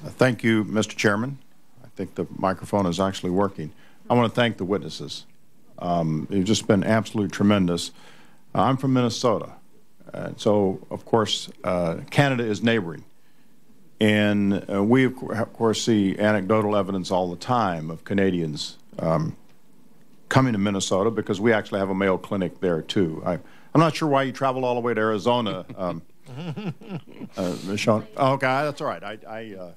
Thank you, Mr. Chairman. I think the microphone is actually working. I want to thank the witnesses. Um, you've just been absolutely tremendous. Uh, I'm from Minnesota. Uh, so, of course, uh, Canada is neighboring. And uh, we, of course, see anecdotal evidence all the time of Canadians um, coming to Minnesota because we actually have a Mayo Clinic there, too. I, am not sure why you traveled all the way to Arizona, um, uh, Sean. Okay, that's all right. I, I uh,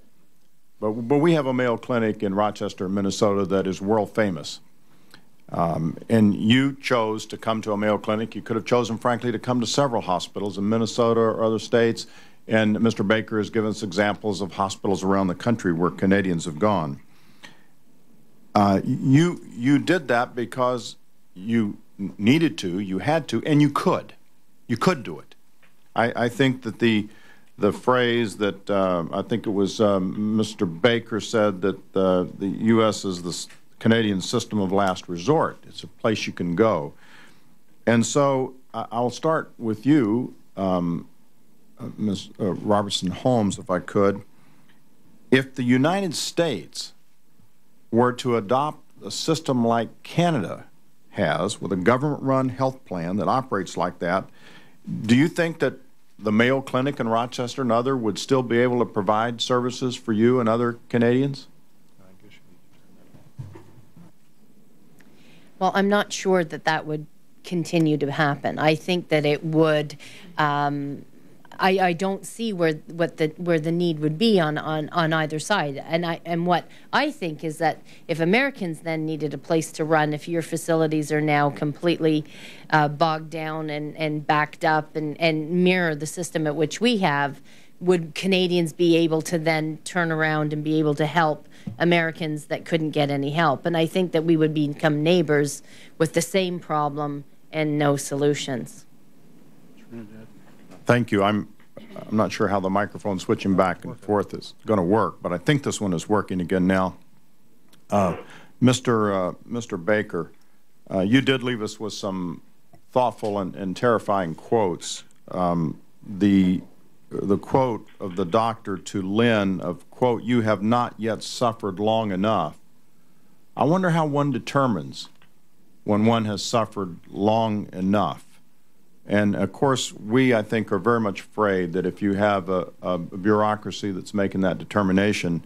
but, but we have a Mayo Clinic in Rochester, Minnesota that is world famous. Um, and you chose to come to a Mayo Clinic. You could have chosen, frankly, to come to several hospitals in Minnesota or other states. And Mr. Baker has given us examples of hospitals around the country where Canadians have gone. Uh, you, you did that because you needed to, you had to, and you could. You could do it. I, I think that the, the phrase that uh, I think it was um, Mr. Baker said that uh, the U.S. is the Canadian system of last resort. It's a place you can go. And so I'll start with you, um, uh, Ms. Uh, Robertson Holmes, if I could. If the United States were to adopt a system like Canada has, with a government run health plan that operates like that, do you think that the Mayo Clinic in Rochester and other would still be able to provide services for you and other Canadians? Well, I'm not sure that that would continue to happen. I think that it would um, I, I don't see where what the where the need would be on, on, on either side. And I and what I think is that if Americans then needed a place to run, if your facilities are now completely uh, bogged down and, and backed up and, and mirror the system at which we have, would Canadians be able to then turn around and be able to help Americans that couldn't get any help? And I think that we would become neighbors with the same problem and no solutions. Thank you. I'm, I'm not sure how the microphone switching back and forth is going to work, but I think this one is working again now. Uh, Mr. Uh, Mr. Baker, uh, you did leave us with some thoughtful and, and terrifying quotes. Um, the the quote of the doctor to Lynn of quote, "You have not yet suffered long enough." I wonder how one determines when one has suffered long enough. And of course, we, I think, are very much afraid that if you have a, a bureaucracy that's making that determination,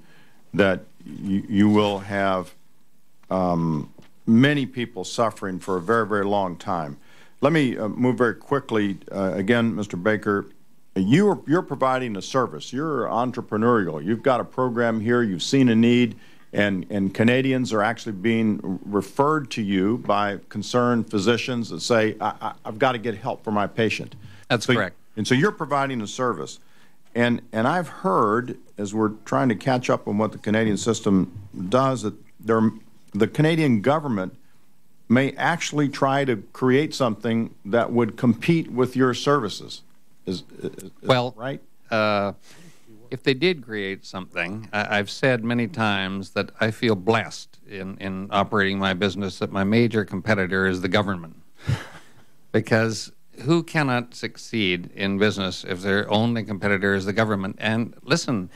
that you, you will have um, many people suffering for a very, very long time. Let me uh, move very quickly. Uh, again, Mr. Baker, you are, you're providing a service. You're entrepreneurial. You've got a program here. You've seen a need and, and Canadians are actually being referred to you by concerned physicians that say, I, have got to get help for my patient. That's so, correct. And so you're providing a service. And, and I've heard, as we're trying to catch up on what the Canadian system does, that there, the Canadian government may actually try to create something that would compete with your services. Is, is well, right? Uh, if they did create something, I, have said many times that I feel blessed in, in operating my business that my major competitor is the government. because who cannot succeed in business if their only competitor is the government? And listen,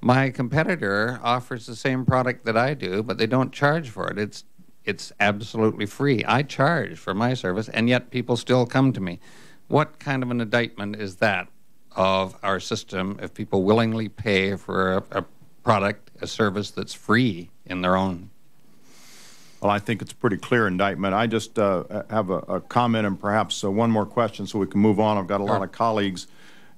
my competitor offers the same product that I do, but they don't charge for it. It's it's absolutely free. I charge for my service, and yet people still come to me. What kind of an indictment is that of our system if people willingly pay for a, a product, a service that's free in their own. Well, I think it's a pretty clear indictment. I just uh, have a, a, comment and perhaps uh, one more question so we can move on. I've got a lot of colleagues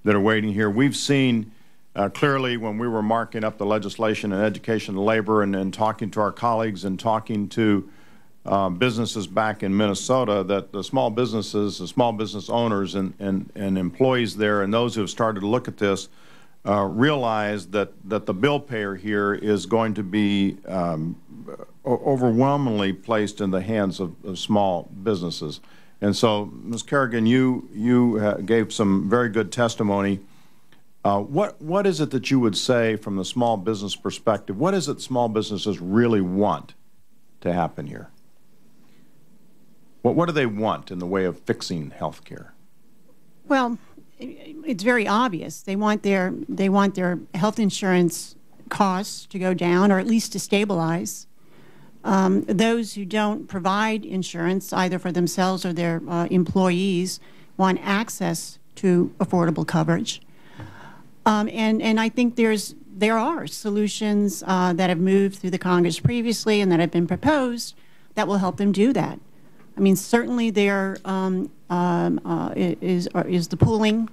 that are waiting here. We've seen uh, clearly when we were marking up the legislation and education and labor and, and talking to our colleagues and talking to uh, businesses back in Minnesota that the small businesses, the small business owners and, and, and employees there and those who have started to look at this uh, realize that, that the bill payer here is going to be um, overwhelmingly placed in the hands of, of, small businesses. And so, Ms. Kerrigan, you, you gave some very good testimony. Uh, what, what is it that you would say from the small business perspective? What is it small businesses really want to happen here? What, what do they want in the way of fixing health care? Well, it's very obvious. They want their they want their health insurance costs to go down or at least to stabilize. Um, those who don't provide insurance, either for themselves or their uh, employees, want access to affordable coverage. Um, and, and I think there's, there are solutions uh, that have moved through the Congress previously and that have been proposed that will help them do that. I mean, certainly there um, um, uh, is, is the pooling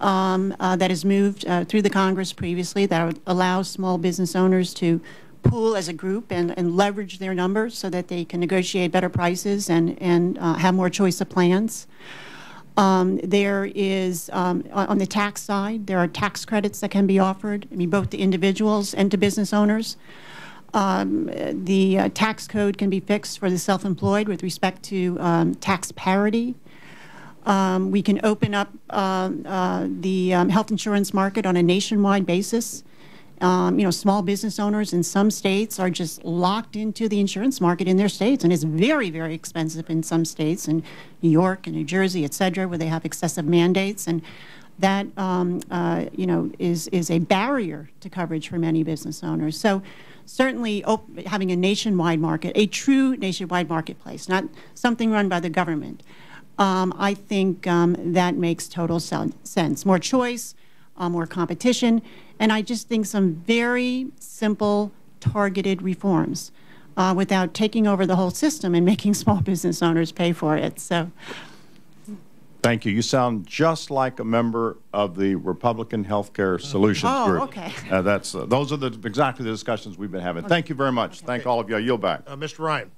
um, uh, that has moved uh, through the Congress previously that allows small business owners to pool as a group and, and leverage their numbers so that they can negotiate better prices and, and uh, have more choice of plans. Um, there is, um, on the tax side, there are tax credits that can be offered, I mean, both to individuals and to business owners. Um, the uh, tax code can be fixed for the self-employed with respect to um, tax parity. Um, we can open up uh, uh, the um, health insurance market on a nationwide basis. Um, you know, small business owners in some states are just locked into the insurance market in their states, and it's very, very expensive in some states, in New York and New Jersey, et cetera, where they have excessive mandates, and that um, uh, you know is is a barrier to coverage for many business owners. So certainly having a nationwide market, a true nationwide marketplace, not something run by the government. Um, I think um, that makes total sense. More choice, uh, more competition, and I just think some very simple, targeted reforms uh, without taking over the whole system and making small business owners pay for it. So. Thank you. You sound just like a member of the Republican Healthcare Solutions oh, Group. okay. Uh, that's uh, those are the exactly the discussions we've been having. Thank you very much. Thank all of you. I yield back. Uh, Mr. Ryan.